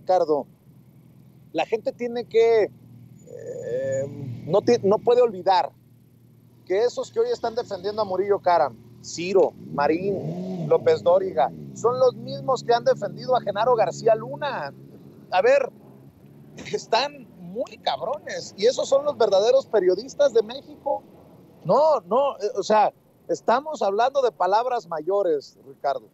Ricardo, la gente tiene que, eh, no, no puede olvidar que esos que hoy están defendiendo a Murillo Caram, Ciro, Marín, López Dóriga, son los mismos que han defendido a Genaro García Luna. A ver, están muy cabrones y esos son los verdaderos periodistas de México. No, no, eh, o sea, estamos hablando de palabras mayores, Ricardo.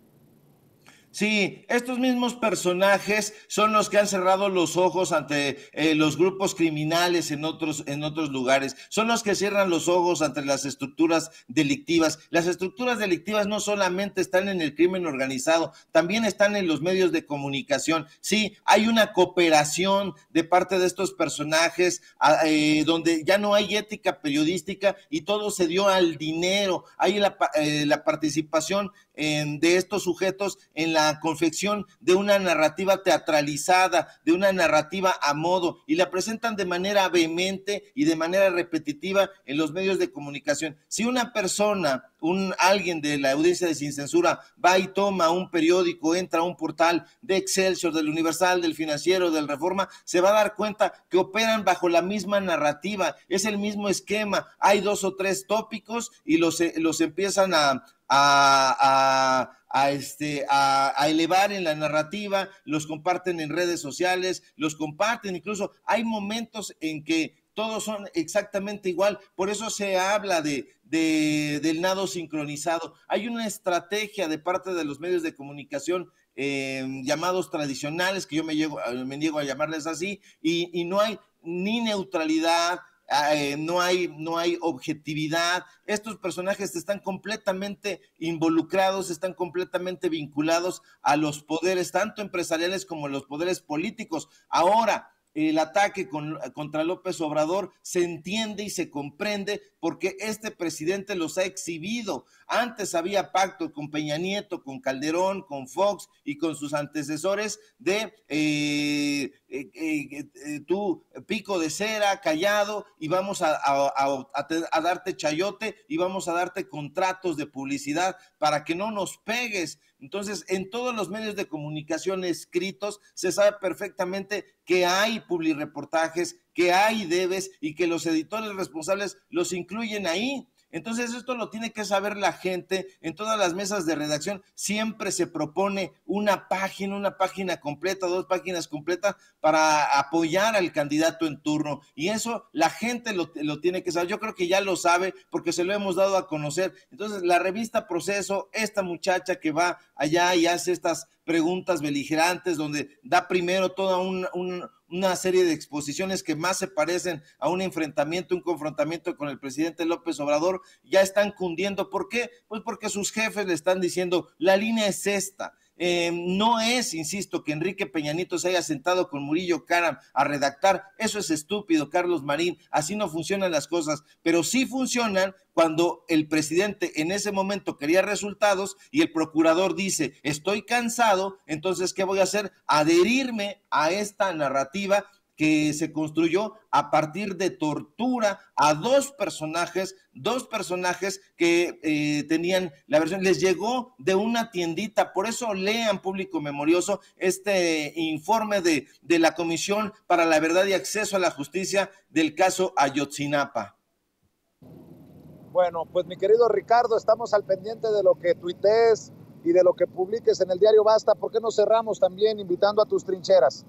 Sí, estos mismos personajes son los que han cerrado los ojos ante eh, los grupos criminales en otros, en otros lugares. Son los que cierran los ojos ante las estructuras delictivas. Las estructuras delictivas no solamente están en el crimen organizado, también están en los medios de comunicación. Sí, hay una cooperación de parte de estos personajes eh, donde ya no hay ética periodística y todo se dio al dinero. Hay la, eh, la participación de estos sujetos en la confección de una narrativa teatralizada, de una narrativa a modo, y la presentan de manera vehemente y de manera repetitiva en los medios de comunicación. Si una persona, un alguien de la audiencia de Sin Censura va y toma un periódico, entra a un portal de Excelsior, del Universal, del Financiero, del Reforma, se va a dar cuenta que operan bajo la misma narrativa, es el mismo esquema, hay dos o tres tópicos y los, los empiezan a, a, a, este, a, elevar en la narrativa, los comparten en redes sociales, los comparten, incluso hay momentos en que todos son exactamente igual, por eso se habla de, de del nado sincronizado. Hay una estrategia de parte de los medios de comunicación eh, llamados tradicionales, que yo me, me niego a llamarles así, y, y no hay ni neutralidad, eh, no, hay, no hay objetividad. Estos personajes están completamente involucrados, están completamente vinculados a los poderes, tanto empresariales como los poderes políticos. Ahora, el ataque contra López Obrador se entiende y se comprende porque este presidente los ha exhibido. Antes había pacto con Peña Nieto, con Calderón, con Fox y con sus antecesores de eh, eh, eh, tú pico de cera, callado y vamos a, a darte chayote y vamos a darte contratos de publicidad para que no nos pegues. Entonces, en todos los medios de comunicación escritos se sabe perfectamente que hay publireportajes, que hay debes y que los editores responsables los incluyen ahí. Entonces esto lo tiene que saber la gente. En todas las mesas de redacción siempre se propone una página, una página completa, dos páginas completas para apoyar al candidato en turno. Y eso la gente lo, tiene que saber. Yo creo que ya lo sabe porque se lo hemos dado a conocer. Entonces la revista Proceso, esta muchacha que va allá y hace estas preguntas beligerantes donde da primero toda un, un una serie de exposiciones que más se parecen a un enfrentamiento, un confrontamiento con el presidente López Obrador, ya están cundiendo. ¿Por qué? Pues porque sus jefes le están diciendo, la línea es esta. Eh, no es, insisto, que Enrique Peñanito se haya sentado con Murillo Caram a redactar. Eso es estúpido, Carlos Marín. Así no funcionan las cosas, pero sí funcionan cuando el presidente en ese momento quería resultados y el procurador dice, estoy cansado, entonces, ¿qué voy a hacer? Adherirme a esta narrativa que se construyó a partir de tortura a dos personajes, dos personajes que eh, tenían la versión, les llegó de una tiendita, por eso lean público memorioso este informe de, de la Comisión para la Verdad y Acceso a la Justicia del caso Ayotzinapa. Bueno, pues mi querido Ricardo, estamos al pendiente de lo que tuitees y de lo que publiques en el diario Basta. ¿Por qué no cerramos también invitando a tus trincheras?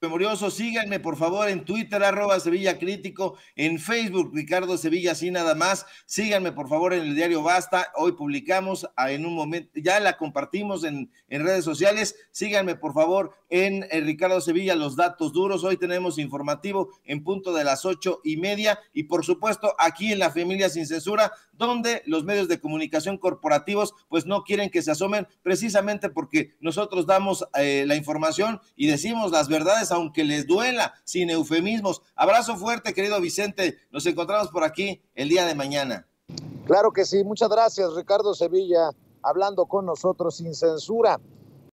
Memorioso, síganme por favor en Twitter, arroba Sevilla Crítico, en Facebook, Ricardo Sevilla, así nada más. Síganme por favor en el diario Basta. Hoy publicamos ah, en un momento, ya la compartimos en, en redes sociales. Síganme por favor en, eh, Ricardo Sevilla, los datos duros. Hoy tenemos informativo en punto de las ocho y media. Y por supuesto, aquí en la familia sin censura, donde los medios de comunicación corporativos pues no quieren que se asomen precisamente porque nosotros damos eh, la información y decimos las verdades aunque les duela, sin eufemismos. Abrazo fuerte, querido Vicente. Nos encontramos por aquí el día de mañana. Claro que sí. Muchas gracias, Ricardo Sevilla, hablando con nosotros sin censura.